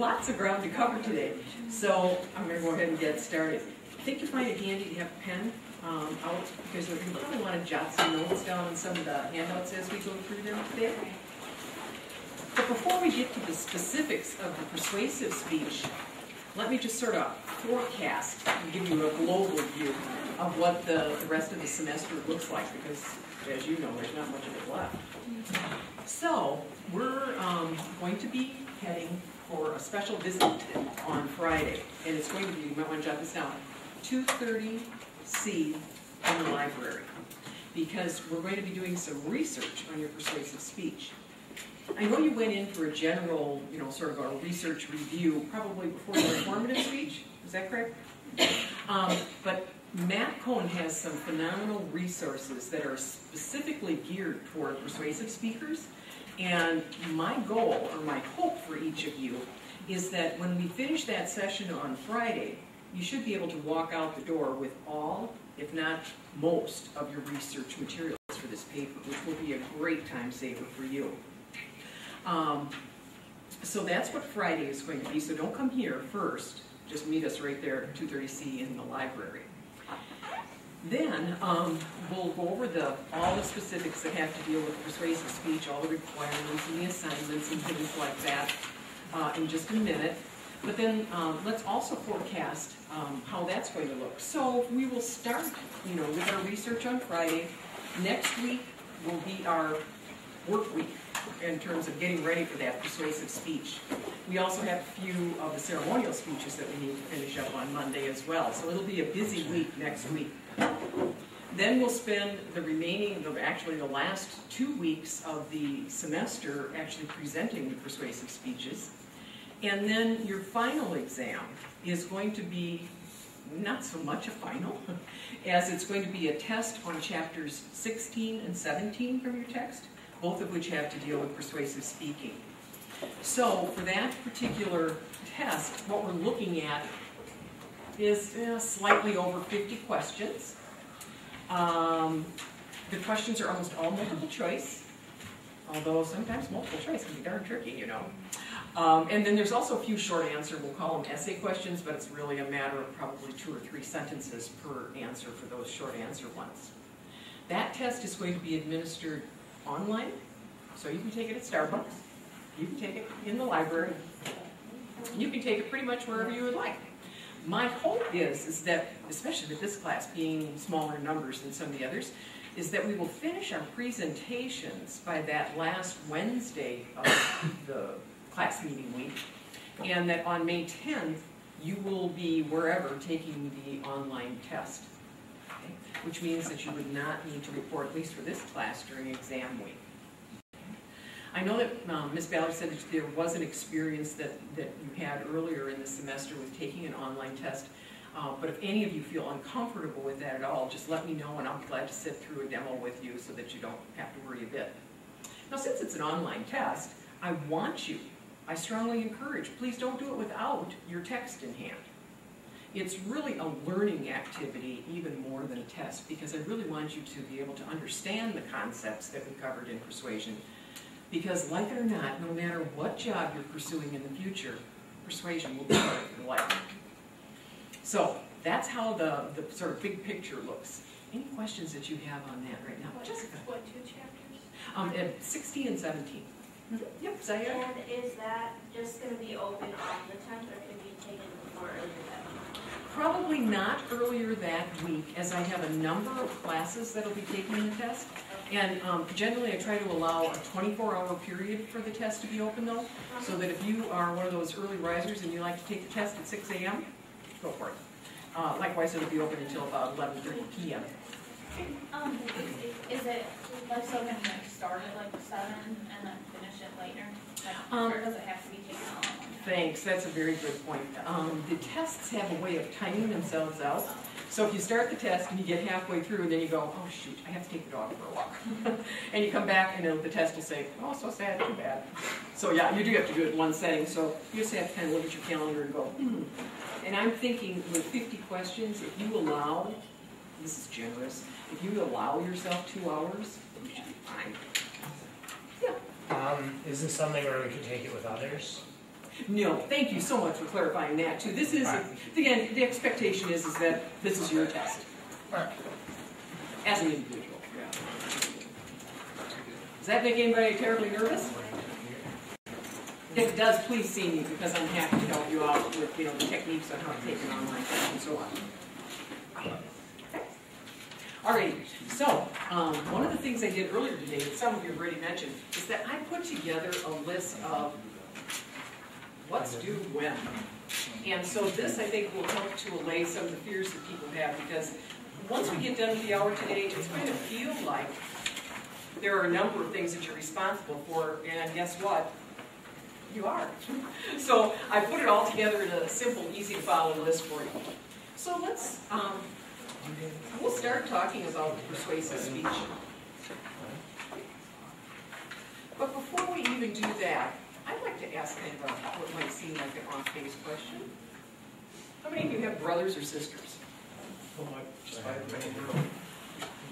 lots of ground to cover today. So I'm going to go ahead and get started. I think you find it handy to have a pen um, out because you probably want to jot some notes down on some of the handouts as we go through them today. But before we get to the specifics of the persuasive speech, let me just sort of forecast and give you a global view of what the, the rest of the semester looks like because, as you know, there's not much of it left. So, we're um, going to be heading for a special visit on Friday, and it's going to be, you might want to jot this down, 230C in the library, because we're going to be doing some research on your persuasive speech. I know you went in for a general, you know, sort of a research review, probably before your formative speech, is that correct? Um, but Matt Cohen has some phenomenal resources that are specifically geared toward persuasive speakers. And my goal, or my hope for each of you, is that when we finish that session on Friday, you should be able to walk out the door with all, if not most, of your research materials for this paper, which will be a great time saver for you. Um, so that's what Friday is going to be, so don't come here first. Just meet us right there at 230C in the library. Then um, we'll go over the, all the specifics that have to deal with persuasive speech, all the requirements and the assignments and things like that uh, in just a minute. But then um, let's also forecast um, how that's going to look. So we will start, you know, with our research on Friday. Next week will be our work week in terms of getting ready for that persuasive speech. We also have a few of the ceremonial speeches that we need to finish up on Monday as well. So it'll be a busy week next week. Then we'll spend the remaining, the, actually the last two weeks of the semester actually presenting the persuasive speeches. And then your final exam is going to be not so much a final, as it's going to be a test on chapters 16 and 17 from your text, both of which have to deal with persuasive speaking. So for that particular test, what we're looking at is uh, slightly over 50 questions. Um, the questions are almost all multiple choice, although sometimes multiple choice can be darn tricky, you know. Um, and then there's also a few short answer, we'll call them essay questions, but it's really a matter of probably two or three sentences per answer for those short answer ones. That test is going to be administered online, so you can take it at Starbucks, you can take it in the library, you can take it pretty much wherever you would like. My hope is, is that, especially with this class being smaller numbers than some of the others, is that we will finish our presentations by that last Wednesday of the class meeting week, and that on May 10th, you will be wherever taking the online test, okay? which means that you would not need to report, at least for this class, during exam week. I know that um, Ms. Ballard said that there was an experience that, that you had earlier in the semester with taking an online test. Uh, but if any of you feel uncomfortable with that at all, just let me know and I'll be glad to sit through a demo with you so that you don't have to worry a bit. Now since it's an online test, I want you, I strongly encourage, please don't do it without your text in hand. It's really a learning activity even more than a test because I really want you to be able to understand the concepts that we covered in persuasion because like it or not, no matter what job you're pursuing in the future, persuasion will be part of your life. So that's how the, the sort of big picture looks. Any questions that you have on that right now? What, Jessica? what two chapters? Um, at 16 and 17. Mhm. Yep, Zaya? And is that just gonna be open on the tenth or can be taken before earlier that? Probably not earlier that week, as I have a number of classes that'll be taking the test. And um, generally, I try to allow a 24-hour period for the test to be open, though, so that if you are one of those early risers and you like to take the test at 6 a.m., go for it. Uh, likewise, it'll be open until about 11:30 p.m. Um, is it, like, so can like start at like seven and then finish it later? Like, Um, or does it have to be taken all at one time? Thanks, that's a very good point. Um, the tests have a way of timing themselves out. So if you start the test and you get halfway through, and then you go, oh shoot, I have to take the dog for a walk. and you come back and the test will say, oh, so sad, too bad. So yeah, you do have to do it in one setting. So you just have to kind of look at your calendar and go, hmm. And I'm thinking with 50 questions, if you allow, this is generous, if you allow yourself two hours, you should be fine. Yeah. Um, is this something where we could take it with others? No, thank you so much for clarifying that too. This is, Right. again, the expectation is, is that this is your test. Right. As an individual. Does that make anybody terribly nervous? It does, please see me because I'm happy to help you out with, you know, the techniques on how to take an online test and so on. All right, so, um, one of the things I did earlier today, that some of you have already mentioned, is that I put together a list of what's due when. And so this, I think, will help to allay some of the fears that people have, because once we get done with the hour today, it's going to feel like there are a number of things that you're responsible for, and guess what? You are. So I put it all together in a simple, easy to follow list for you. So let's, um, we'll start talking about persuasive speech. But before we even do that, I'd like to ask kind of what might seem like an off-base question. How many of you have brothers or sisters?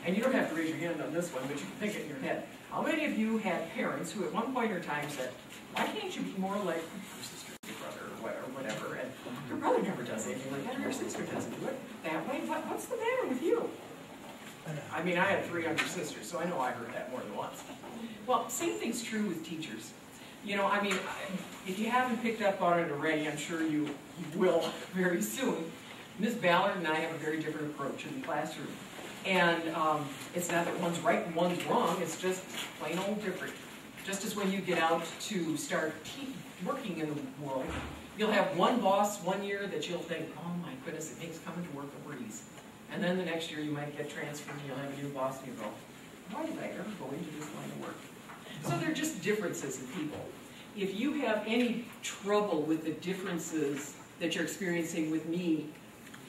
And you don't have to raise your hand on this one, but you can think it in your head. How many of you had parents who at one point or time said, why can't you be more like your sister, or your brother, or whatever, whatever, and your brother never does anything like that, or your sister doesn't do it that way, what, what's the matter with you? I mean, I had three younger sisters, so I know I heard that more than once. Well, same thing's true with teachers. You know, I mean, if you haven't picked up on it already, I'm sure you will very soon. Ms. Ballard and I have a very different approach in the classroom. And um, it's not that one's right and one's wrong, it's just plain old different. Just as when you get out to start working in the world, you'll have one boss one year that you'll think, oh my goodness, it makes coming to work a breeze. And then the next year you might get transferred and you'll have a new boss and you go, why did I ever go into this line of work? So they're just differences in people. If you have any trouble with the differences that you're experiencing with me,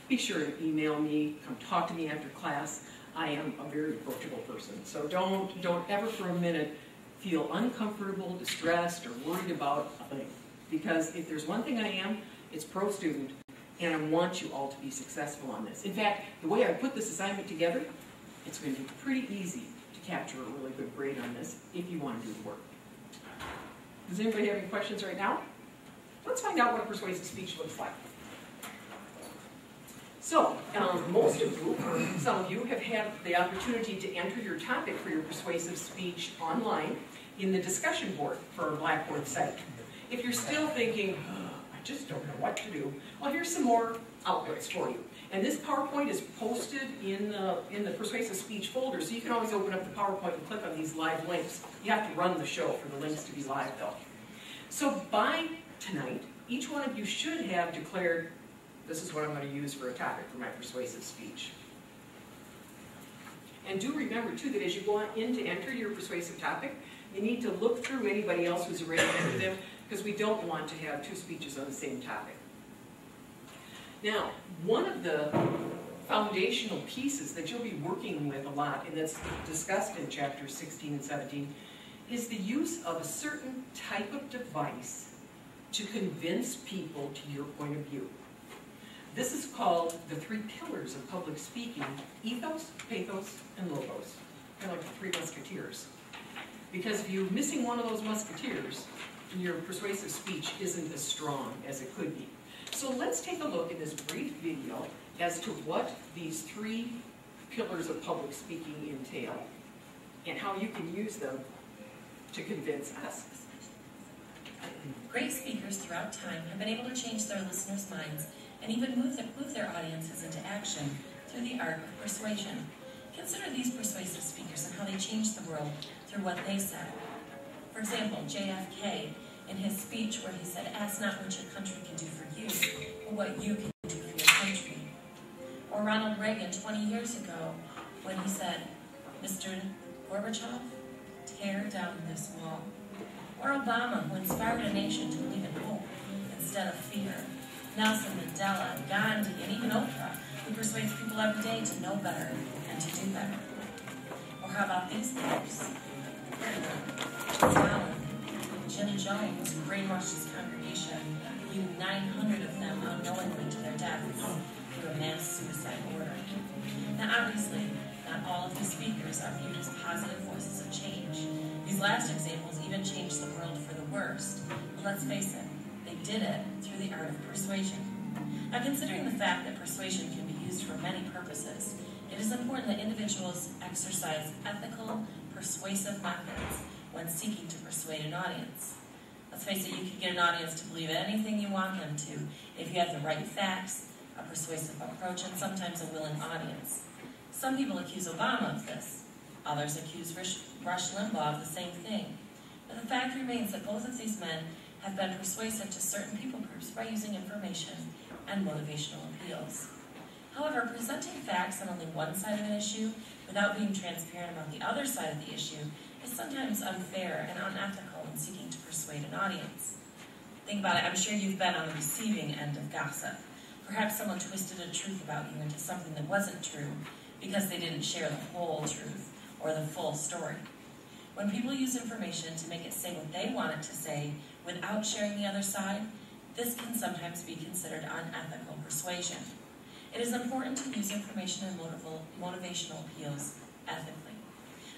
be sure to email me, come talk to me after class. I am a very approachable person, so don't, don't ever for a minute feel uncomfortable, distressed, or worried about a thing. Because if there's one thing I am, it's pro-student, and I want you all to be successful on this. In fact, the way I put this assignment together, it's going to be pretty easy to capture a really good grade on this if you want to do the work. Does anybody have any questions right now? Let's find out what persuasive speech looks like. So, um, most of you, or some of you, have had the opportunity to enter your topic for your persuasive speech online in the discussion board for Blackboard site. If you're still thinking, "Ugh, I just don't know what to do, well, here's some more outlets for you. And this PowerPoint is posted in the, in the persuasive speech folder, so you can always open up the PowerPoint and click on these live links. You have to run the show for the links to be live, though. So by tonight, each one of you should have declared this is what I'm going to use for a topic for my persuasive speech. And do remember, too, that as you go in to enter your persuasive topic, you need to look through anybody else who's already entered them, because we don't want to have two speeches on the same topic. Now, one of the foundational pieces that you'll be working with a lot, and that's discussed in chapters 16 and 17, is the use of a certain type of device to convince people to your point of view. This is called the three pillars of public speaking, ethos, pathos, and logos. Kind of like the three musketeers. Because if you're missing one of those musketeers, your persuasive speech isn't as strong as it could be. So let's take a look in this brief video as to what these three pillars of public speaking entail and how you can use them to convince us. Great speakers throughout time have been able to change their listeners' minds and even move their, move their audiences into action through the art of persuasion. Consider these persuasive speakers and how they changed the world through what they said. For example, JFK, in his speech where he said, Ask not what your country can do for you, but what you can do for your country. Or Ronald Reagan 20 years ago when he said, Mr. Gorbachev, tear down this wall. Or Obama, who inspired a nation to believe in hope instead of fear. Nelson Mandela, Gandhi, and even Oprah, who persuades people every day to know better and to do better. Or how about these leaders? Jim Jones, brainwashed his congregation, you 900 of them unknowingly to their deaths through a mass suicide order. Now, obviously, not all of these speakers are viewed as positive voices of change. These last examples even changed the world for the worst. But let's face it, they did it through the art of persuasion. Now, considering the fact that persuasion can be used for many purposes, it is important that individuals exercise ethical, persuasive methods when seeking to persuade an audience. Let's face it, you can get an audience to believe anything you want them to if you have the right facts, a persuasive approach, and sometimes a willing audience. Some people accuse Obama of this. Others accuse Rush Limbaugh of the same thing. But the fact remains that both of these men have been persuasive to certain people groups by using information and motivational appeals. However, presenting facts on only one side of an issue without being transparent about the other side of the issue is sometimes unfair and unethical in seeking to persuade an audience. Think about it, I'm sure you've been on the receiving end of gossip. Perhaps someone twisted a truth about you into something that wasn't true because they didn't share the whole truth or the full story. When people use information to make it say what they want it to say without sharing the other side, this can sometimes be considered unethical persuasion. It is important to use information and motivational appeals ethically.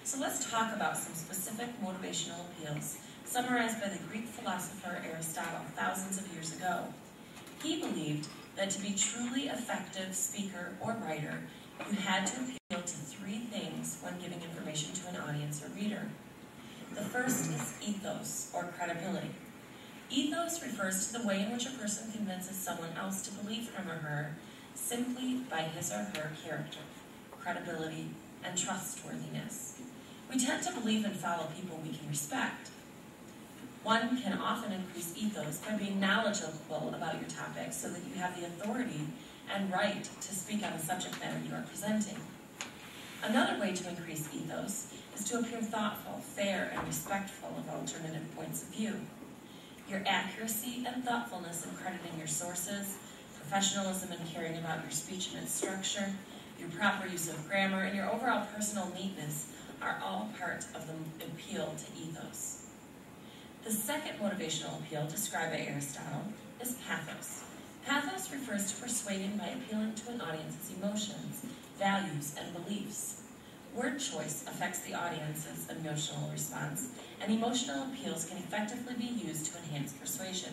So let's talk about some specific motivational appeals summarized by the Greek philosopher Aristotle thousands of years ago. He believed that to be truly effective speaker or writer, you had to appeal to three things when giving information to an audience or reader. The first is ethos or credibility. Ethos refers to the way in which a person convinces someone else to believe him or her simply by his or her character, credibility, and trustworthiness. We tend to believe and follow people we can respect. One can often increase ethos by being knowledgeable about your topic so that you have the authority and right to speak on the subject matter you are presenting. Another way to increase ethos is to appear thoughtful, fair, and respectful of alternative points of view. Your accuracy and thoughtfulness in crediting your sources, professionalism in caring about your speech and its structure, your proper use of grammar, and your overall personal neatness are all part of the appeal to ethos. The second motivational appeal described by Aristotle is pathos. Pathos refers to persuading by appealing to an audience's emotions, values, and beliefs. Word choice affects the audience's emotional response, and emotional appeals can effectively be used to enhance persuasion.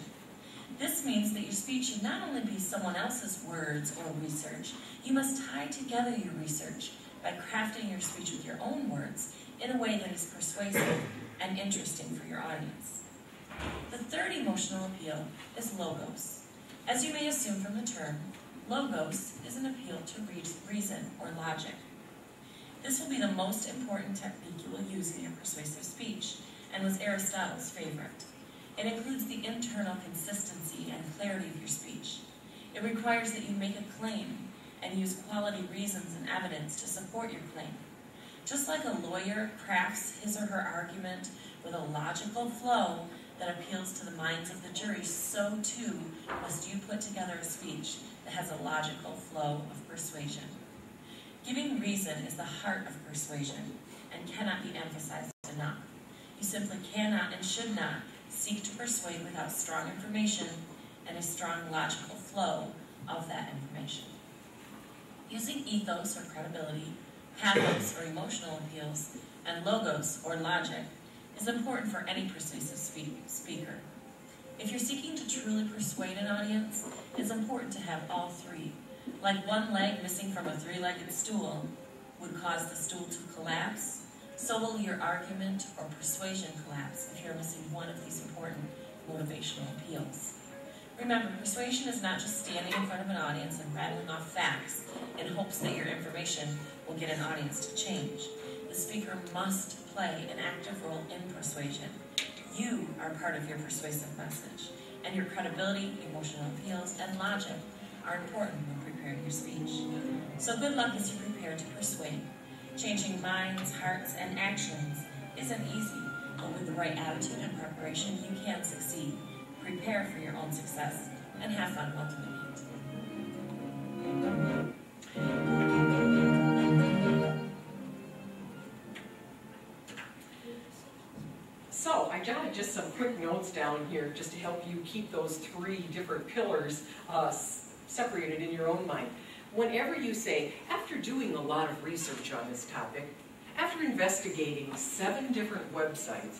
This means that your speech should not only be someone else's words or research, you must tie together your research by crafting your speech with your own words in a way that is persuasive and interesting for your audience. The third emotional appeal is logos. As you may assume from the term, logos is an appeal to reason or logic. This will be the most important technique you will use in your persuasive speech, and was Aristotle's favorite. It includes the internal consistency and clarity of your speech. It requires that you make a claim and use quality reasons and evidence to support your claim. Just like a lawyer crafts his or her argument with a logical flow that appeals to the minds of the jury, so too must you put together a speech that has a logical flow of persuasion. Giving reason is the heart of persuasion and cannot be emphasized enough. You simply cannot and should not seek to persuade without strong information and a strong logical flow of that information. Using ethos or credibility, pathos or emotional appeals, and logos or logic is important for any persuasive speaker. If you're seeking to truly persuade an audience, it's important to have all three. Like one leg missing from a three-legged stool would cause the stool to collapse, so will your argument or persuasion collapse if you're missing one of these important motivational appeals. Remember, persuasion is not just standing in front of an audience and rattling off facts in hopes that your information will get an audience to change. The speaker must play an active role in persuasion. You are part of your persuasive message, and your credibility, emotional appeals, and logic are important when preparing your speech. So good luck as you prepare to persuade. Changing minds, hearts, and actions isn't easy, but with the right attitude and preparation, you can succeed. Prepare for your own success, and have fun while doing it. So I jotted just some quick notes down here just to help you keep those three different pillars uh, separated in your own mind. Whenever you say, after doing a lot of research on this topic, after investigating seven different websites,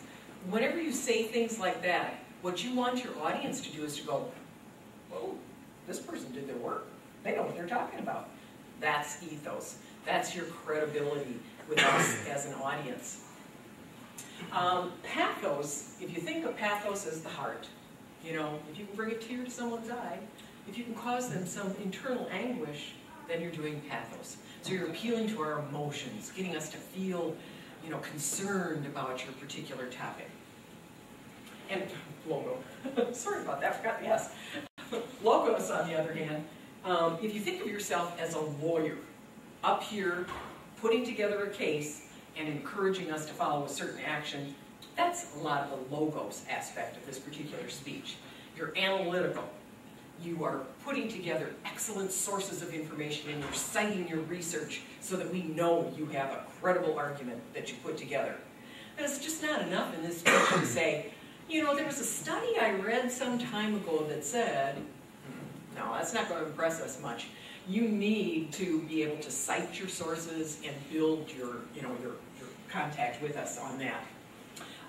whenever you say things like that, What you want your audience to do is to go, whoa, this person did their work. They know what they're talking about. That's ethos. That's your credibility with us as an audience. Um, pathos, if you think of pathos as the heart, you know, if you can bring a tear to someone's eye, if you can cause them some internal anguish, then you're doing pathos. So you're appealing to our emotions, getting us to feel, you know, concerned about your particular topic. And logo, sorry about that, forgot the S. Logos, on the other hand, um, if you think of yourself as a lawyer, up here, putting together a case and encouraging us to follow a certain action, that's a lot of the logos aspect of this particular speech. You're analytical. You are putting together excellent sources of information and you're citing your research so that we know you have a credible argument that you put together. But it's just not enough in this speech to say, you know, there was a study I read some time ago that said, no, that's not going to impress us much. You need to be able to cite your sources and build your, you know, your, your contact with us on that.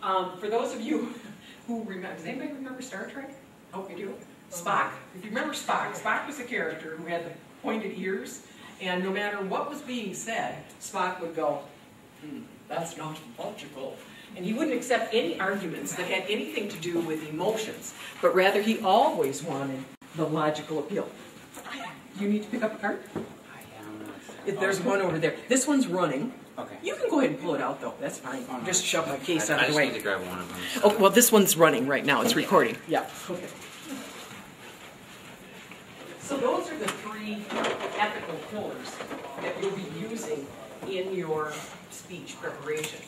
Um, for those of you who remember, does anybody remember Star Trek? Hope you do. Spock. If you remember Spock, Spock was a character who had the pointed ears, and no matter what was being said, Spock would go, hmm, that's not logical. And he wouldn't accept any arguments that had anything to do with emotions, but rather he always wanted the logical appeal. You need to pick up a card? If there's oh. one over there. This one's running. Okay. You can go ahead and pull it out though, that's fine. Oh, no. Just shove my case I, out I of the just way. need to grab one of them. Oh, well, this one's running right now, it's recording. Yeah, okay. So those are the three ethical pillars that you'll be using in your speech preparation.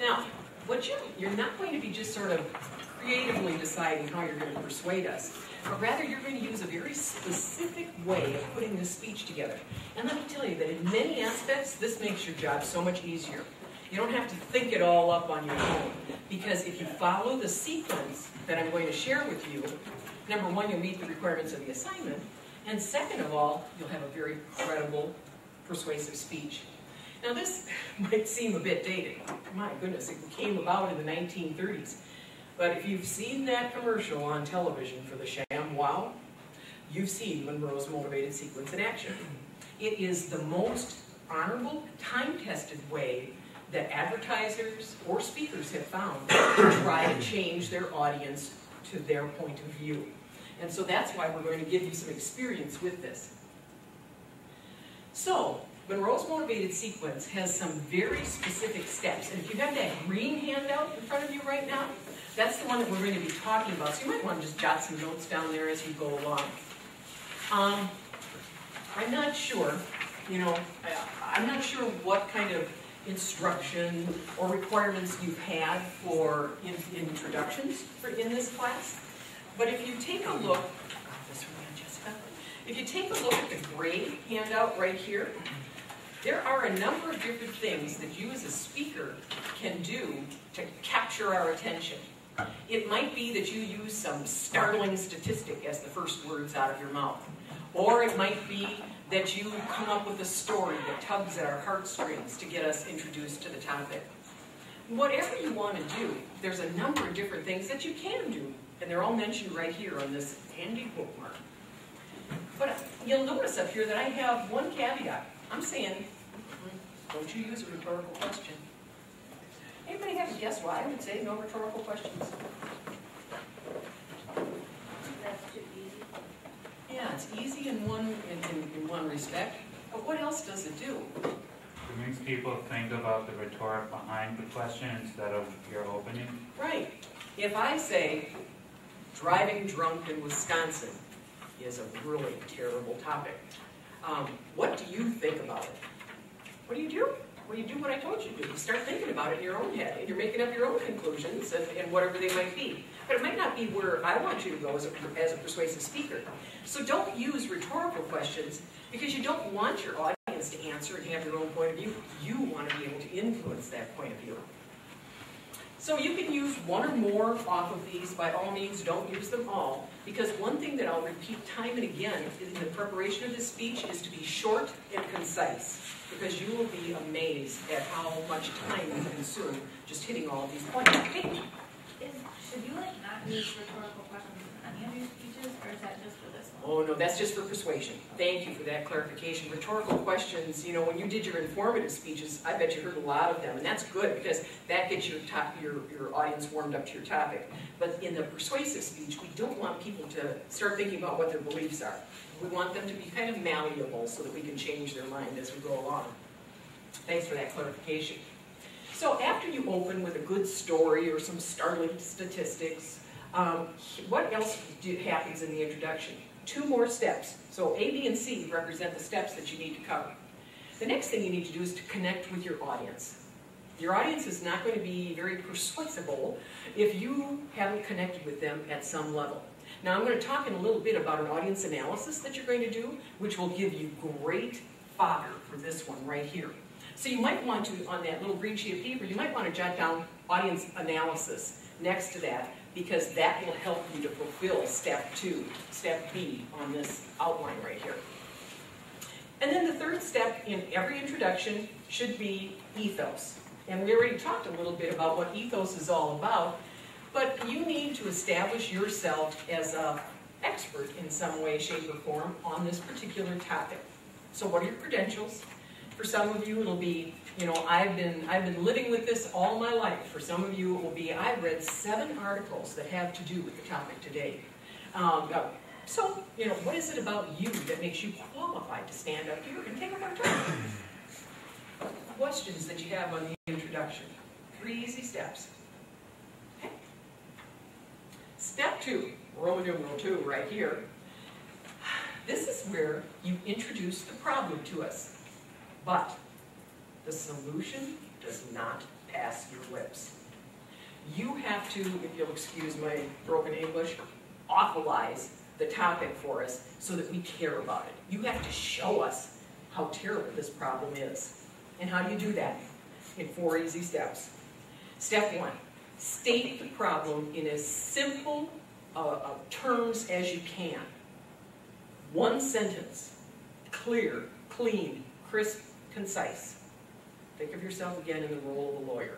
Now, what you, you're not going to be just sort of creatively deciding how you're going to persuade us, but rather you're going to use a very specific way of putting this speech together. And let me tell you that in many aspects, this makes your job so much easier. You don't have to think it all up on your own, because if you follow the sequence that I'm going to share with you, number one, you'll meet the requirements of the assignment, and second of all, you'll have a very credible, persuasive speech. Now this might seem a bit dated. My goodness, it came about in the 1930s. But if you've seen that commercial on television for the ShamWow, you've seen Monroe's motivated sequence in action. It is the most honorable, time-tested way that advertisers or speakers have found to try to change their audience to their point of view. And so that's why we're going to give you some experience with this. So, Monroe's motivated sequence has some very specific steps. And if you have got that green handout in front of you right now, that's the one that we're going to be talking about. So you might want to just jot some notes down there as you go along. Um, I'm not sure, you know, I, I'm not sure what kind of instruction or requirements you've had for in, introductions for in this class. But if you take a look. If you take a look at the gray handout right here, there are a number of different things that you as a speaker can do to capture our attention. It might be that you use some startling statistic as the first words out of your mouth. Or it might be that you come up with a story that tugs at our heartstrings to get us introduced to the topic. Whatever you want to do, there's a number of different things that you can do, and they're all mentioned right here on this handy bookmark. But you'll notice up here that I have one caveat. I'm saying, don't you use a rhetorical question. Anybody have a guess why I would say no rhetorical questions? That's too easy. Yeah, it's easy in one, in, in, in one respect, but what else does it do? It makes people think about the rhetoric behind the question instead of your opening. Right. If I say, driving drunk in Wisconsin is a really terrible topic, um, what do you think about it? What do you do? Well, you do what I told you to do. You start thinking about it in your own head, and you're making up your own conclusions and, and whatever they might be. But it might not be where I want you to go as a, as a persuasive speaker. So don't use rhetorical questions because you don't want your audience to answer and have their own point of view. You want to be able to influence that point of view. So you can use one or more off of these. By all means, don't use them all. Because one thing that I'll repeat time and again in the preparation of this speech is to be short and concise. Because you will be amazed at how much time you consume just hitting all these points. Okay. Did you like not use rhetorical questions in any of your speeches, or Oh, no, that's just for persuasion. Thank you for that clarification. Rhetorical questions, you know, when you did your informative speeches, I bet you heard a lot of them, and that's good because that gets your top, your, your audience warmed up to your topic. But in the persuasive speech, we don't want people to start thinking about what their beliefs are. We want them to be kind of malleable so that we can change their mind as we go along. Thanks for that clarification. So after you open with a good story or some startling statistics, um, what else do, happens in the introduction? Two more steps. So A, B, and C represent the steps that you need to cover. The next thing you need to do is to connect with your audience. Your audience is not going to be very persuasible if you haven't connected with them at some level. Now I'm going to talk in a little bit about an audience analysis that you're going to do, which will give you great fodder for this one right here. So you might want to, on that little green sheet of paper, you might want to jot down audience analysis next to that because that will help you to fulfill step two, step B on this outline right here. And then the third step in every introduction should be ethos. And we already talked a little bit about what ethos is all about, but you need to establish yourself as an expert in some way, shape, or form on this particular topic. So what are your credentials? For some of you, it'll be, you know, I've been, I've been living with this all my life. For some of you, it will be, I've read seven articles that have to do with the topic today. Um, uh, so, you know, what is it about you that makes you qualified to stand up here and take up our time? Questions that you have on the introduction. Three easy steps. Okay. Step two, Roman numeral two right here. This is where you introduce the problem to us. But the solution does not pass your lips. You have to, if you'll excuse my broken English, awfulize the topic for us so that we care about it. You have to show us how terrible this problem is. And how do you do that? In four easy steps. Step one, state the problem in as simple uh, terms as you can. One sentence, clear, clean, crisp, concise. Think of yourself again in the role of a lawyer.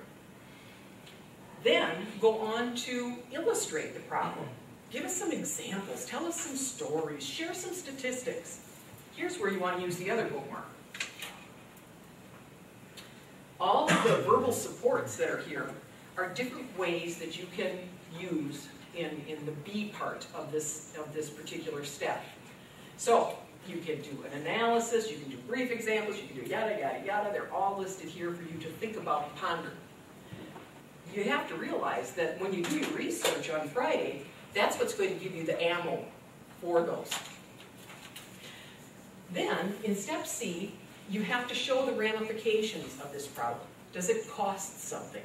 Then go on to illustrate the problem. Give us some examples, tell us some stories, share some statistics. Here's where you want to use the other bookmark. All of the verbal supports that are here are different ways that you can use in, in the B part of this, of this particular step. So, you can do an analysis, you can do brief examples, you can do yada, yada, yada. They're all listed here for you to think about and ponder. You have to realize that when you do your research on Friday, that's what's going to give you the ammo for those. Then, in step C, you have to show the ramifications of this problem. Does it cost something?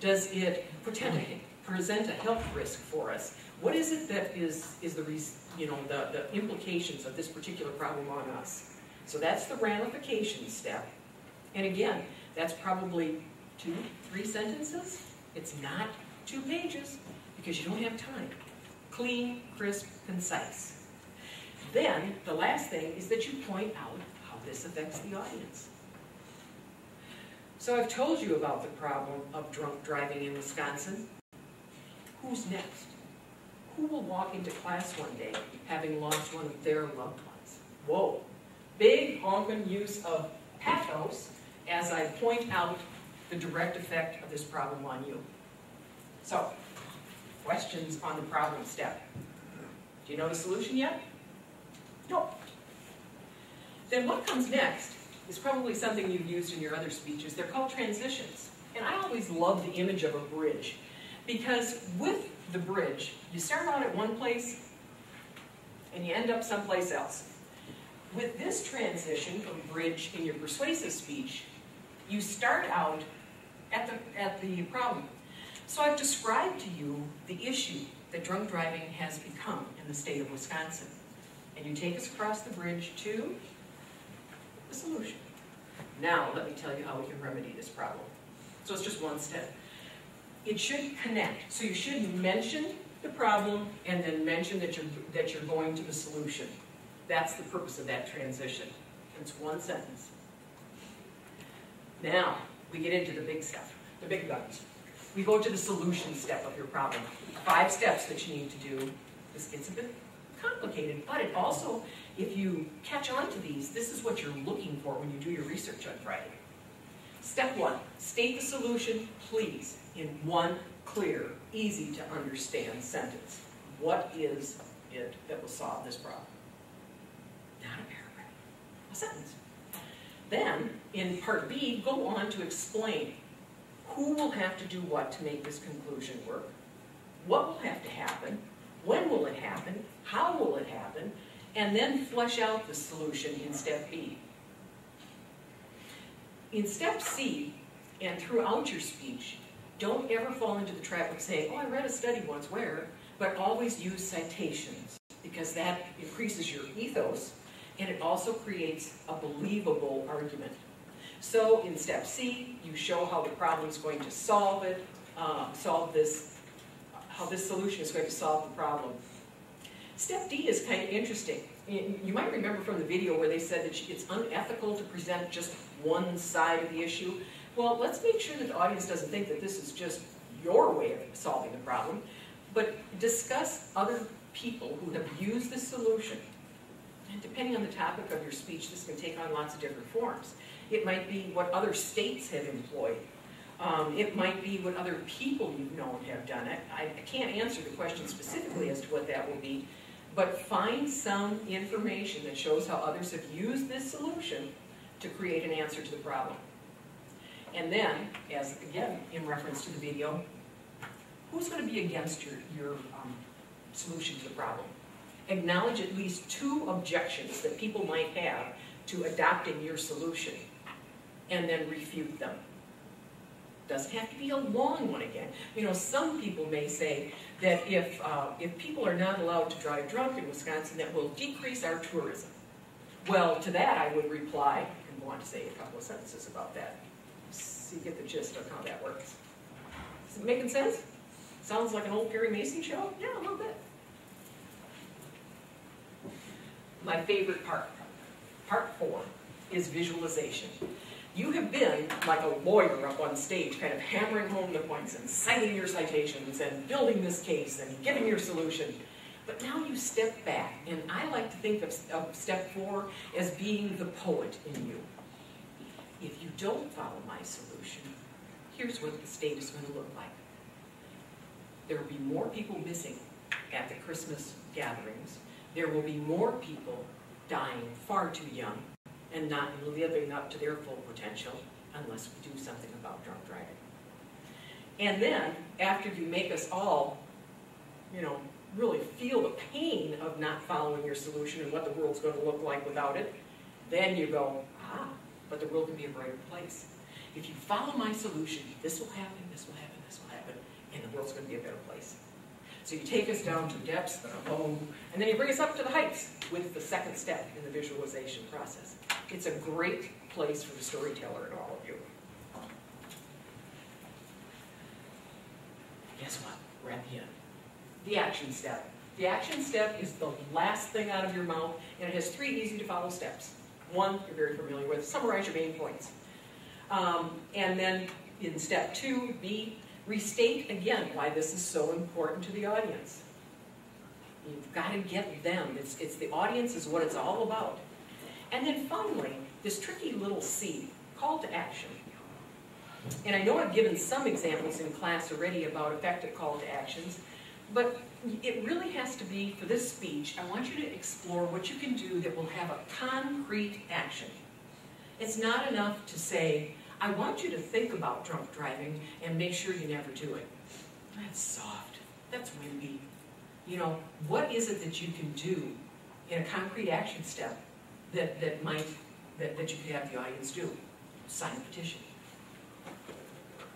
Does it present a health risk for us? What is it that is, is the you know, the, the implications of this particular problem on us. So that's the ramification step. And again, that's probably two, three sentences. It's not two pages because you don't have time. Clean, crisp, concise. Then, the last thing is that you point out how this affects the audience. So I've told you about the problem of drunk driving in Wisconsin. Who's next? Who will walk into class one day having lost one of their loved ones? Whoa. Big honking use of pathos as I point out the direct effect of this problem on you. So, questions on the problem step. Do you know the solution yet? No. Then what comes next is probably something you've used in your other speeches. They're called transitions. And I always love the image of a bridge because with the bridge. You start out at one place and you end up someplace else. With this transition from bridge in your persuasive speech, you start out at the, at the problem. So I've described to you the issue that drunk driving has become in the state of Wisconsin. And you take us across the bridge to the solution. Now, let me tell you how we can remedy this problem. So it's just one step it should connect. So you should mention the problem and then mention that you're, that you're going to the solution. That's the purpose of that transition. It's one sentence. Now, we get into the big stuff, the big guns. we go to the solution step of your problem. Five steps that you need to do. This gets a bit complicated, but it also, if you catch on to these, this is what you're looking for when you do your research on Friday. Step one, state the solution, please, in one clear, easy to understand sentence. What is it that will solve this problem? Not a paragraph, a sentence. Then, in part B, go on to explain who will have to do what to make this conclusion work, what will have to happen, when will it happen, how will it happen, and then flesh out the solution in step B. In step C, and throughout your speech, don't ever fall into the trap of saying, oh, I read a study once where, but always use citations, because that increases your ethos, and it also creates a believable argument. So in step C, you show how the problem is going to solve it, uh, solve this, how this solution is going to solve the problem. Step D is kind of interesting. You might remember from the video where they said that it's unethical to present just one side of the issue. Well, let's make sure that the audience doesn't think that this is just your way of solving the problem, but discuss other people who have used the solution. And depending on the topic of your speech, this can take on lots of different forms. It might be what other states have employed. Um, it might be what other people you've known have done. I, I can't answer the question specifically as to what that will be, but find some information that shows how others have used this solution to create an answer to the problem. And then, as again, in reference to the video, who's going to be against your, your um, solution to the problem? Acknowledge at least two objections that people might have to adopting your solution, and then refute them. Doesn't have to be a long one again. You know, some people may say that if, uh, if people are not allowed to drive drunk in Wisconsin, that will decrease our tourism. Well, to that I would reply, want to say a couple of sentences about that. So you get the gist of how that works. Is it making sense? Sounds like an old Perry Mason show? Yeah, a little bit. My favorite part, part four, is visualization. You have been like a lawyer up on stage, kind of hammering home the points and citing your citations and building this case and giving your solution. But now you step back, and I like to think of, of step four as being the poet in you. If you don't follow my solution, here's what the state is going to look like. There will be more people missing at the Christmas gatherings. There will be more people dying far too young and not living up to their full potential unless we do something about drunk driving. And then, after you make us all, you know, really feel the pain of not following your solution and what the world's going to look like without it, then you go, ah, but the world can be a brighter place. If you follow my solution, this will happen, this will happen, this will happen, and the world's going to be a better place. So you take us down to depths that are low, and then you bring us up to the heights with the second step in the visualization process. It's a great place for the storyteller and all of you. Guess what? We're at the end. The action step. The action step is the last thing out of your mouth, and it has three easy to follow steps. One, you're very familiar with, summarize your main points. Um, and then in step two, B, restate again why this is so important to the audience. You've got to get them. It's, it's the audience is what it's all about. And then finally, this tricky little C, call to action. And I know I've given some examples in class already about effective call to actions, but it really has to be, for this speech, I want you to explore what you can do that will have a concrete action. It's not enough to say, I want you to think about drunk driving and make sure you never do it. That's soft. That's windy. You know, what is it that you can do in a concrete action step that, that might, that, that you could have the audience do? Sign a petition.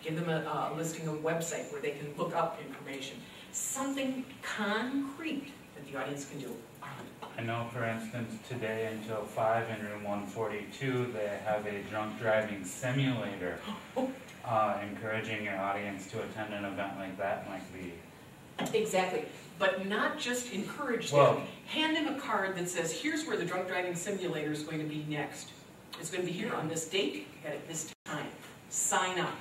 Give them a, a listing of a website where they can look up information. Something concrete that the audience can do. I know, for instance, today until five in room one forty-two, they have a drunk driving simulator. Uh, encouraging your audience to attend an event like that might be, Exactly, but not just encourage Well- them. Hand them a card that says, here's where the drunk driving simulator is going to be next. It's going to be here on this date at this time. Sign up.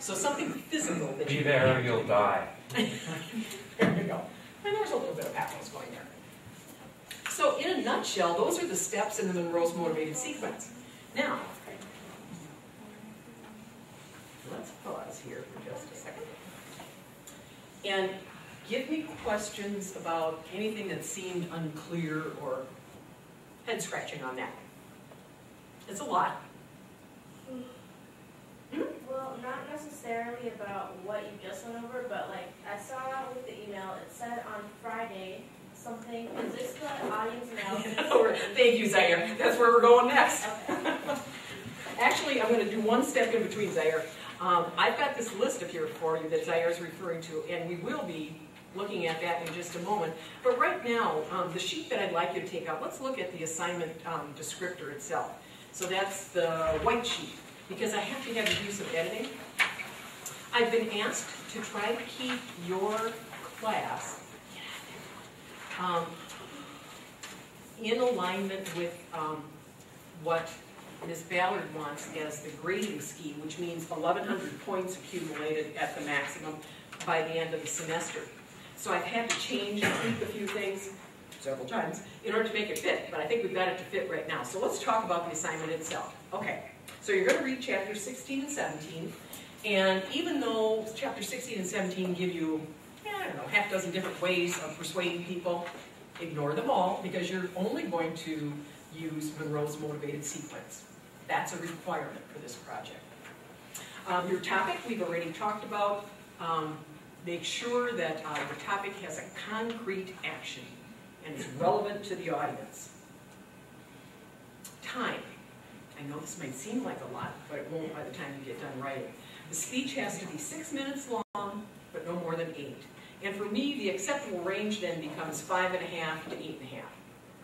So something physical that Be you there or you'll die. There you go. And there's a little bit of pathos going there. So in a nutshell, those are the steps in the Monroe's motivated sequence. Now, let's pause here for just a second. And give me questions about anything that seemed unclear or head scratching on that. It's a lot. Well, not necessarily about what you just went over, but like, I saw with the email, it said on Friday, something, is this the audience announcement? Thank you, Zaire. That's where we're going next. Okay. Actually, I'm gonna do one step in between, Zaire. Um, I've got this list up here for you that Zaire is referring to, and we will be looking at that in just a moment. But right now, um, the sheet that I'd like you to take out, let's look at the assignment um, descriptor itself. So that's the white sheet, because I have to have the use of editing. I've been asked to try to keep your class um, in alignment with um, what Ms. Ballard wants as the grading scheme, which means 1,100 points accumulated at the maximum by the end of the semester. So I've had to change and tweak a few things several times in order to make it fit, but I think we've got it to fit right now. So let's talk about the assignment itself. Okay, so you're gonna read chapters 16 and 17, and even though chapter 16 and 17 give you, I don't know, half dozen different ways of persuading people, ignore them all, because you're only going to use Monroe's motivated sequence. That's a requirement for this project. Um, your topic, we've already talked about. Um, make sure that uh, the topic has a concrete action and is relevant to the audience. Time. I know this might seem like a lot, but it won't by the time you get done writing. The speech has to be six minutes long, but no more than eight. And for me, the acceptable range then becomes five and a half to eight and a half.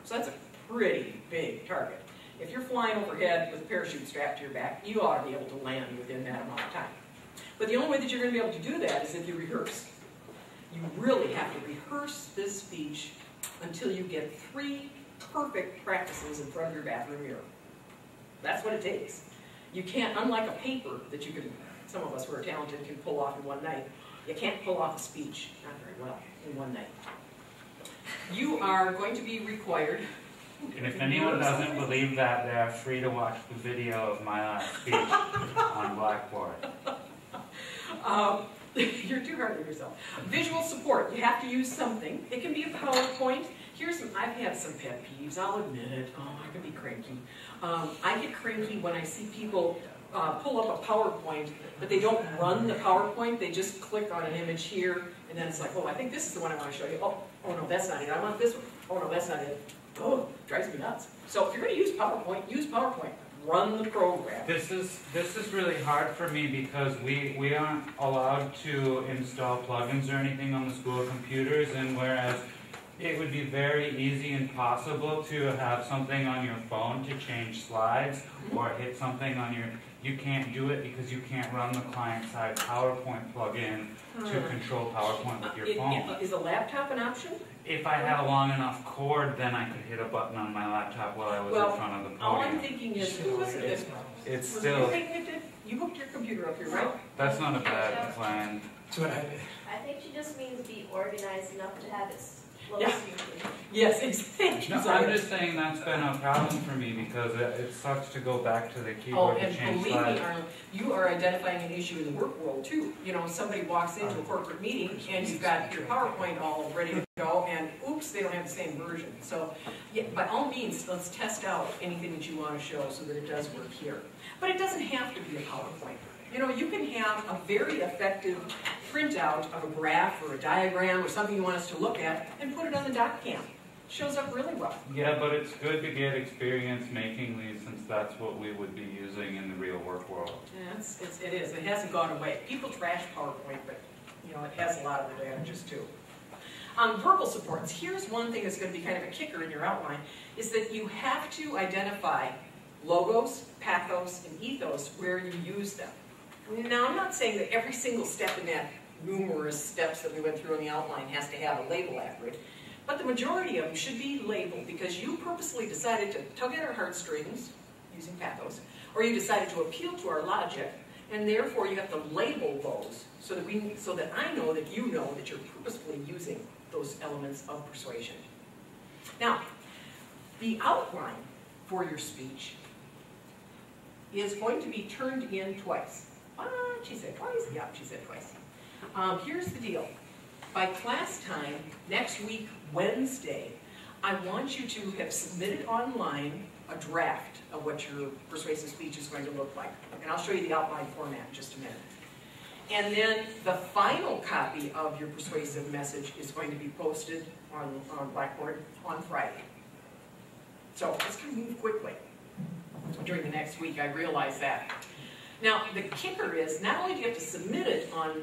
So that's a pretty big target. If you're flying overhead with a parachute strapped to your back, you ought to be able to land within that amount of time. But the only way that you're going to be able to do that is if you rehearse. You really have to rehearse this speech until you get three perfect practices in front of your bathroom mirror. That's what it takes. You can't, unlike a paper that you can, some of us who are talented can pull off in one night, you can't pull off a speech, not very well, in one night. You are going to be required. And if anyone doesn't believe that, they are free to watch the video of my last speech on Blackboard. Um, you're too hard on yourself. Visual support, you have to use something. It can be a PowerPoint. Here's some, I've had some pet peeves, I'll admit it. Oh, I can be cranky. Um, I get cranky when I see people uh, pull up a PowerPoint, but they don't run the PowerPoint, they just click on an image here, and then it's like, oh, I think this is the one I want to show you. Oh, oh no, that's not it, I want this one. Oh no, that's not it. Oh, drives me nuts. So if you're gonna use PowerPoint, use PowerPoint. Run the program. This is, this is really hard for me because we, we aren't allowed to install plugins or anything on the school computers, and whereas it would be very easy and possible to have something on your phone to change slides or hit something on your, you can't do it because you can't run the client-side PowerPoint plugin to control PowerPoint with your uh, phone. Is a laptop an option? If I had a long enough cord, then I could hit a button on my laptop while I was Well, in front of the podium. All I'm thinking is, who was it that It's Was still, it you that did- You hooked your computer up here, right? that's not a bad plan. That's what I did. I think she just means be organized enough to have it flow Yeah. smoothly. Yes, exactly. No, I'm just saying that's been a problem for me because it, it sucks to go back to the Oh, keyboard to and change believe me, slides. Arlen, you are identifying an issue in the work world too. You know, somebody walks into a corporate meeting and you've got your PowerPoint all ready to go and oops, they don't have the same version. So, yeah, by all means, let's test out anything that you want to show so that it does work here. But it doesn't have to be a PowerPoint. You know, you can have a very effective printout of a graph or a diagram or something you want us to look at and put it on the doc cam. Shows up really well. Yeah, but it's good to get experience making these since that's what we would be using in the real work world. Yeah, it's, it's, it is, it hasn't gone away. People trash PowerPoint, but, you know, it has a lot of advantages too. On verbal supports, here's one thing that's gonna be kind of a kicker in your outline, is that you have to identify logos, pathos, and ethos where you use them. Now, I'm not saying that every single step in that numerous steps that we went through in the outline has to have a label after it, but the majority of them should be labeled because you purposely decided to tug at our heartstrings, using pathos, or you decided to appeal to our logic And therefore, you have to label those so that we, so that I know that you know that you're purposefully using those elements of persuasion. Now, the outline for your speech is going to be turned in twice. She said twice? Yeah, she said twice. Um, here's the deal. By class time, next week, Wednesday, I want you to have submitted online a draft of what your persuasive speech is going to look like. And I'll show you the outline format in just a minute. And then the final copy of your persuasive message is going to be posted on, on Blackboard on Friday. So let's kind of move quickly during the next week, I realize that. Now, the kicker is, not only do you have to submit it on,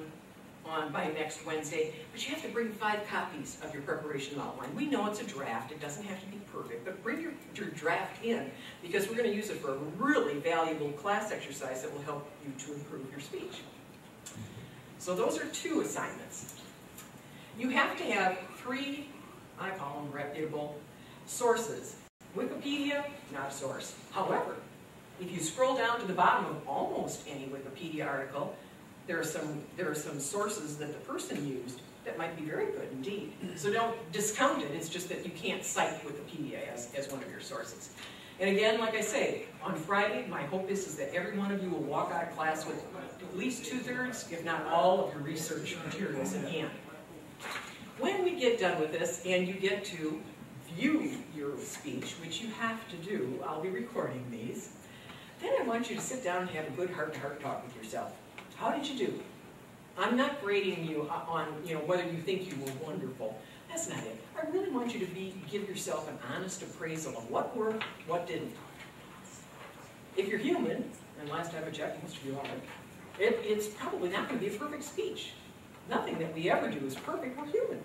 on by next Wednesday, but you have to bring five copies of your preparation outline. We know it's a draft, it doesn't have to be perfect, but bring your, your draft in, because we're gonna use it for a really valuable class exercise that will help you to improve your speech. So those are two assignments. You have to have three, I call them reputable, sources. Wikipedia, not a source. However, if you scroll down to the bottom of almost any Wikipedia article, there are some, there are some sources that the person used that might be very good indeed. So don't discount it, it's just that you can't cite Wikipedia as, as one of your sources. And again, like I say, on Friday, my hope is, is that every one of you will walk out of class with at least two-thirds, if not all, of your research materials in hand. When we get done with this and you get to view your speech, which you have to do, I'll be recording these, then I want you to sit down and have a good heart-to-heart talk with yourself. How did you do? I'm not grading you on, you know, whether you think you were wonderful. That's not it. I really want you to be, give yourself an honest appraisal of what worked, what didn't. If you're human, and last time I checked, most of you are, it, it's probably not going to be a perfect speech. Nothing that we ever do is perfect. We're human.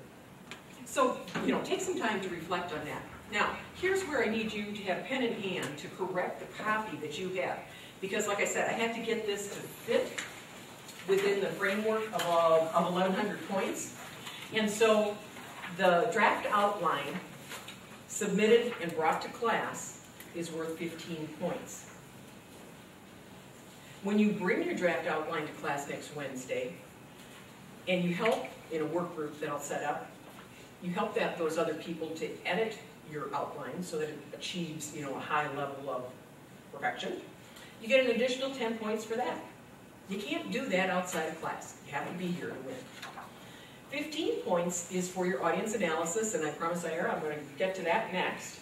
So, you know, take some time to reflect on that. Now, here's where I need you to have pen in hand to correct the copy that you have. Because like I said, I had to get this to fit within the framework of, uh, of 1,100 points. And so the draft outline submitted and brought to class is worth 15 points. When you bring your draft outline to class next Wednesday, and you help in a work group that I'll set up, you help that those other people to edit your outline so that it achieves, you know, a high level of perfection. You get an additional 10 points for that. You can't do that outside of class. You have to be here to win. 15 points is for your audience analysis, and I promise I am going to get to that next.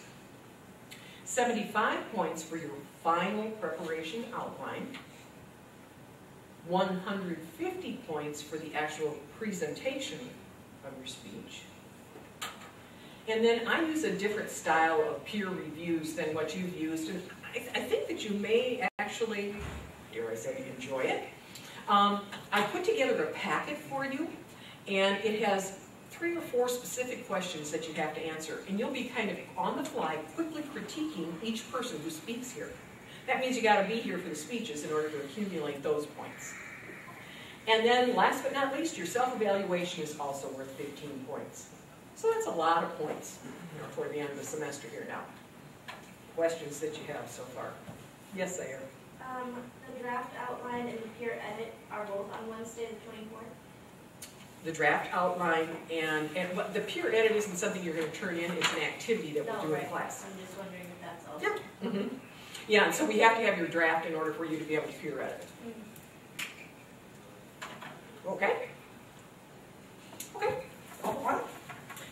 75 points for your final preparation outline. 150 points for the actual presentation of your speech. And then I use a different style of peer reviews than what you've used. And I, I think that you may actually, dare I say, enjoy it. Um, I put together a packet for you, and it has three or four specific questions that you have to answer. And you'll be kind of on the fly, quickly critiquing each person who speaks here. That means you got to be here for the speeches in order to accumulate those points. And then, last but not least, your self-evaluation is also worth 15 points. So that's a lot of points you know, toward the end of the semester here now. Questions that you have so far? Yes, Sayre. Um, the draft outline and the peer edit are both on Wednesday, the twenty-fourth. The draft outline and, and what, the peer edit isn't something you're going to turn in, it's an activity that we'll No, do in right. class. I'm just wondering if that's also. Yep. Mhm. Yeah, and so we have to have your draft in order for you to be able to peer edit. Okay? Okay. All right.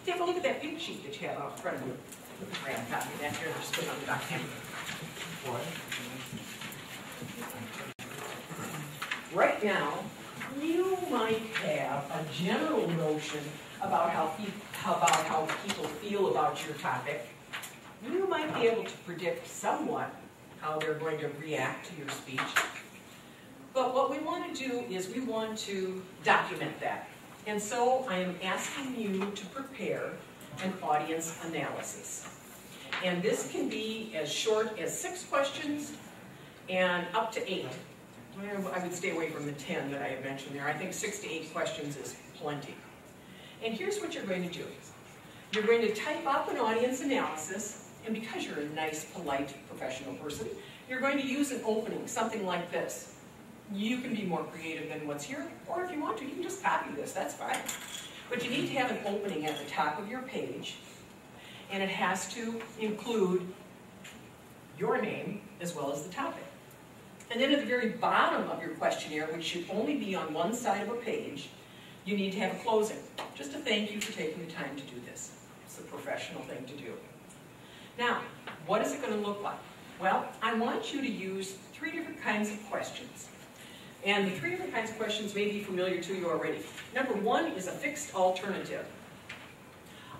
Take a look at that big sheet that you have out in front of you. Grab a copy of that here, it on the document. Right now, you might have a general notion about how- about how people feel about your topic. You might be able to predict somewhat how they're going to react to your speech. But what we want to do is we want to document that. And so I am asking you to prepare an audience analysis. And this can be as short as six questions and up to eight. I would stay away from the 10 that I have mentioned there. I think six to eight questions is plenty. And here's what you're going to do. You're going to type up an audience analysis, and because you're a nice, polite, professional person, you're going to use an opening, something like this. You can be more creative than what's here, or if you want to, you can just copy this, that's fine. But you need to have an opening at the top of your page, and it has to include your name as well as the topic. And then at the very bottom of your questionnaire, which should only be on one side of a page, you need to have a closing. Just a thank you for taking the time to do this. It's a professional thing to do. Now, what is it going to look like? Well, I want you to use three different kinds of questions. And the three different kinds of questions may be familiar to you already. Number one is a fixed alternative.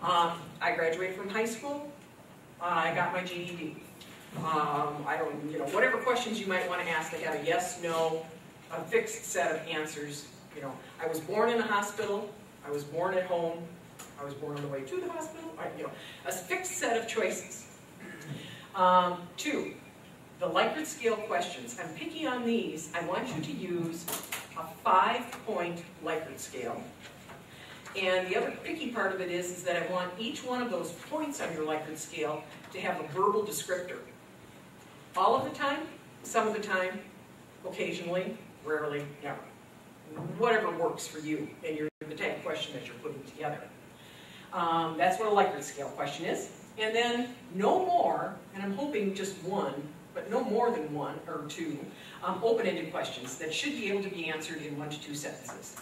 Um, I graduated from high school. Uh, I got my GED. Um, I don't, you know, whatever questions you might want to ask, they have a yes, no, a fixed set of answers. You know, I was born in a hospital. I was born at home. I was born on the way to the hospital. I, you know, a fixed set of choices. Um, two, the Likert scale questions. I'm picking on these. I want you to use a five-point Likert scale. And the other picky part of it is, is that I want each one of those points on your Likert scale to have a verbal descriptor. All of the time, some of the time, occasionally, rarely, never. Whatever works for you and your, the type of question that you're putting together. Um, that's what a Likert scale question is. And then no more, and I'm hoping just one, but no more than one or two, um, open-ended questions that should be able to be answered in one to two sentences.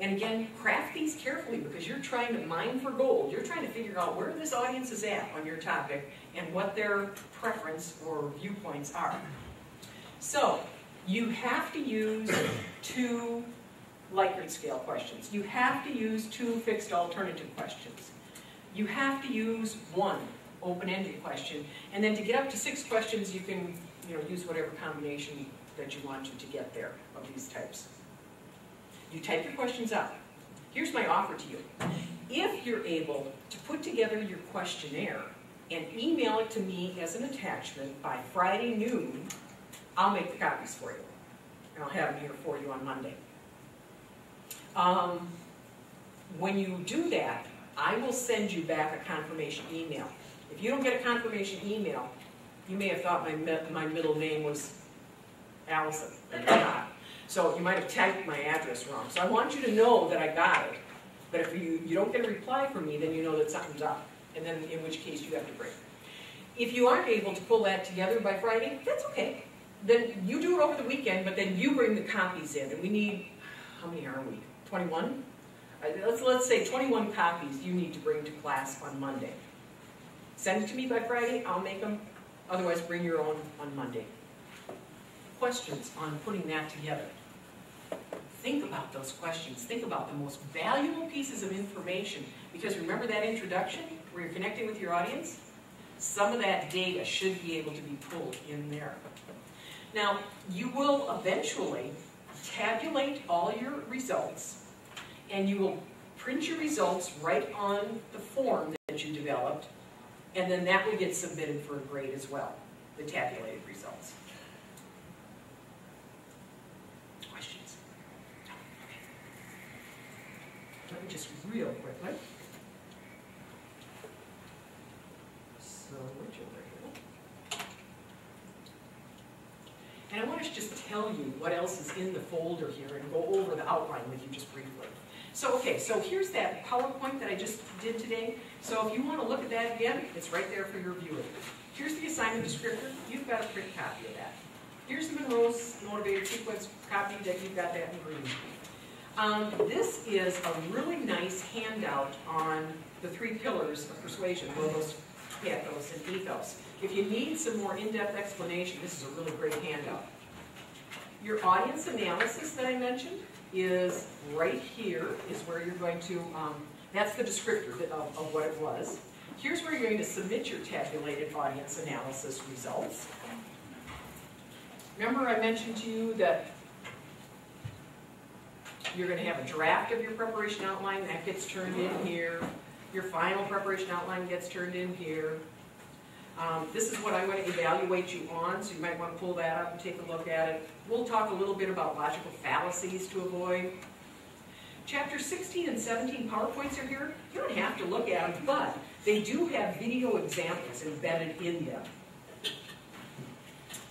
And again, craft these carefully because you're trying to mine for gold. You're trying to figure out where this audience is at on your topic and what their preference or viewpoints are. So, you have to use two Likert scale questions. You have to use two fixed alternative questions. You have to use one open-ended question. And then to get up to six questions, you can you know, use whatever combination that you want to to get there of these types. You type your questions out. Here's my offer to you. If you're able to put together your questionnaire and email it to me as an attachment by Friday noon, I'll make the copies for you. And I'll have them here for you on Monday. Um, when you do that, I will send you back a confirmation email. If you don't get a confirmation email, you may have thought my, my middle name was Allison, it's not. So you might have typed my address wrong. So I want you to know that I got it. But if you, you don't get a reply from me, then you know that something's up. And then in which case you have to break. If you aren't able to pull that together by Friday, that's okay. Then you do it over the weekend, but then you bring the copies in. And we need, how many are we? 21? Uh, let's, let's say 21 copies you need to bring to class on Monday. Send it to me by Friday, I'll make them. Otherwise, bring your own on Monday. Questions on putting that together? Think about those questions. Think about the most valuable pieces of information. Because remember that introduction where you're connecting with your audience? Some of that data should be able to be pulled in there. Now, you will eventually tabulate all your results and you will print your results right on the form that you developed and then that will get submitted for a grade as well, the tabulated results. Questions? Okay. Let me just real quickly. So, which over here? And I want to just tell you what else is in the folder here and go over the outline with you just briefly. So, okay, so here's that PowerPoint that I just did today. So if you want to look at that again, it's right there for your viewing. Here's the assignment descriptor. You've got a print copy of that. Here's the Monroe's motivator sequence copy that you've got that in green. Um, this is a really nice handout on the three pillars of persuasion, logos, pathos, and ethos. If you need some more in-depth explanation, this is a really great handout. Your audience analysis that I mentioned is right here is where you're going to, um, that's the descriptor of, of what it was. Here's where you're going to submit your tabulated audience analysis results. Remember I mentioned to you that you're going to have a draft of your preparation outline, that gets turned in here. Your final preparation outline gets turned in here. Um, this is what I'm going to evaluate you on, so you might want to pull that up and take a look at it. We'll talk a little bit about logical fallacies to avoid. Chapter 16 and 17 PowerPoints are here. You don't have to look at them, but they do have video examples embedded in them.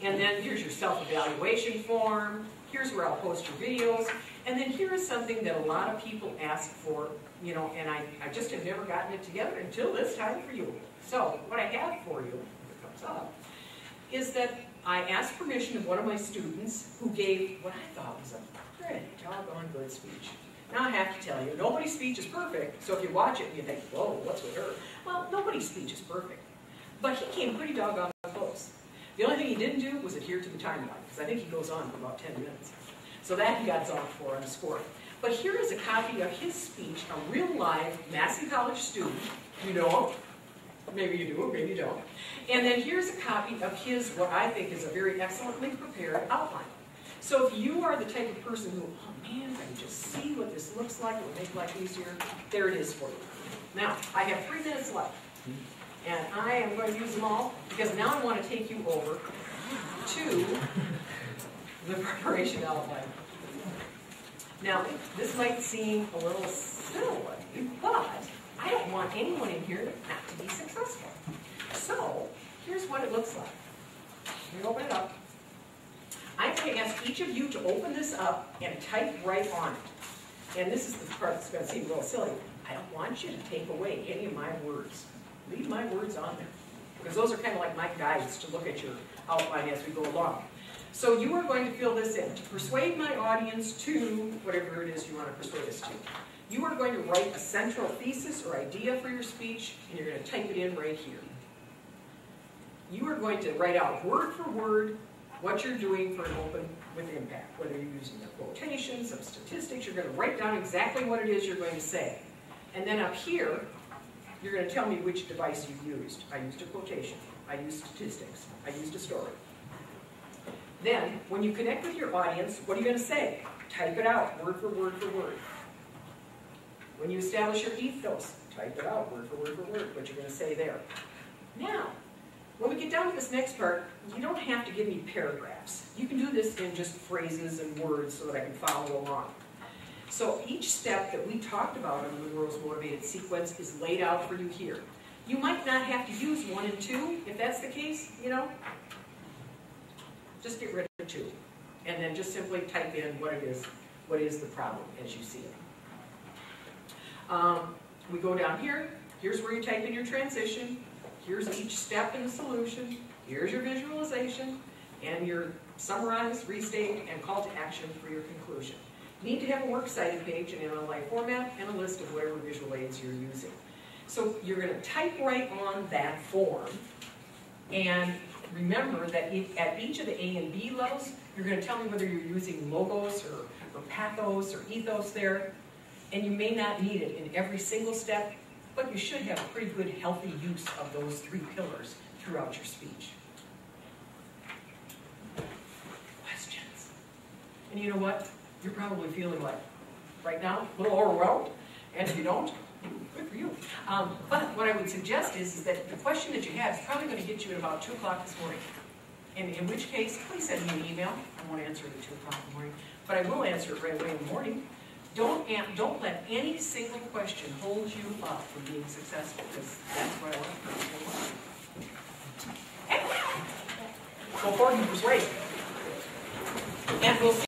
And then here's your self-evaluation form. here's where I'll post your videos, and then here is something that a lot of people ask for, you know, and I, I just have never gotten it together until this time for you. So, what I have for you, if it comes up, is that I asked permission of one of my students who gave what I thought was a pretty doggone good speech. Now I have to tell you, nobody's speech is perfect, so if you watch it and you think, whoa, what's with her? Well, nobody's speech is perfect. But he came pretty doggone close. The only thing he didn't do was adhere to the timeline, because I think he goes on for about 10 minutes. So that he got off for on the score. But here is a copy of his speech, a real live Massey College student. You know. Maybe you do, maybe you don't. And then here's a copy of his, what I think is a very excellently prepared outline. So if you are the type of person who, oh man, I can just see what this looks like, it would make life easier, there it is for you. Now, I have three minutes left. And I am going to use them all, because now I want to take you over to the preparation outline. Now, this might seem a little silly, but I don't want anyone in here to not be successful. So, here's what it looks like. Me open it up. I'm going to ask each of you to open this up and type right on it. And this is the part that's going to seem a little silly. I don't want you to take away any of my words. Leave my words on there. Because those are kind of like my guides to look at your outline as we go along. So you are going to fill this in. To persuade my audience to whatever it is you want to persuade us to. You are going to write a central thesis or idea for your speech, and you're going to type it in right here. You are going to write out word for word what you're doing for an open with impact, whether you're using a quotation, some statistics, you're going to write down exactly what it is you're going to say. And then up here, you're going to tell me which device you used. I used a quotation. I used statistics. I used a story. Then, when you connect with your audience, what are you going to say? Type it out, word for word for word. When you establish your ethos, type it out, word for word for word, what you're going to say there. Now, when we get down to this next part, you don't have to give me paragraphs. You can do this in just phrases and words so that I can follow along. So each step that we talked about in the Monroe's Motivated Sequence is laid out for you here. You might not have to use one and two. If that's the case, you know, just get rid of two. And then just simply type in what it is, what is the problem as you see it. Um, we go down here. Here's where you type in your transition. Here's each step in the solution. Here's your visualization and your summarize, restate, and call to action for your conclusion. You need to have a works cited page in MLA format and a list of whatever visual aids you're using. So you're going to type right on that form and remember that if, at each of the A and B levels, you're going to tell me whether you're using logos or, or pathos or ethos there. And you may not need it in every single step, but you should have pretty good, healthy use of those three pillars throughout your speech. Questions? And you know what? You're probably feeling like, right now, a little overwhelmed. And if you don't, good for you. Um, but what I would suggest is, is that the question that you have is probably going to get you at about 2 o'clock this morning. And in which case, please send me an email. I won't answer it at 2 o'clock in the morning, but I will answer it right away in the morning. Don't, don't let any single question hold you up from being successful, because that's what I want for you to Go forward and persuade. And we'll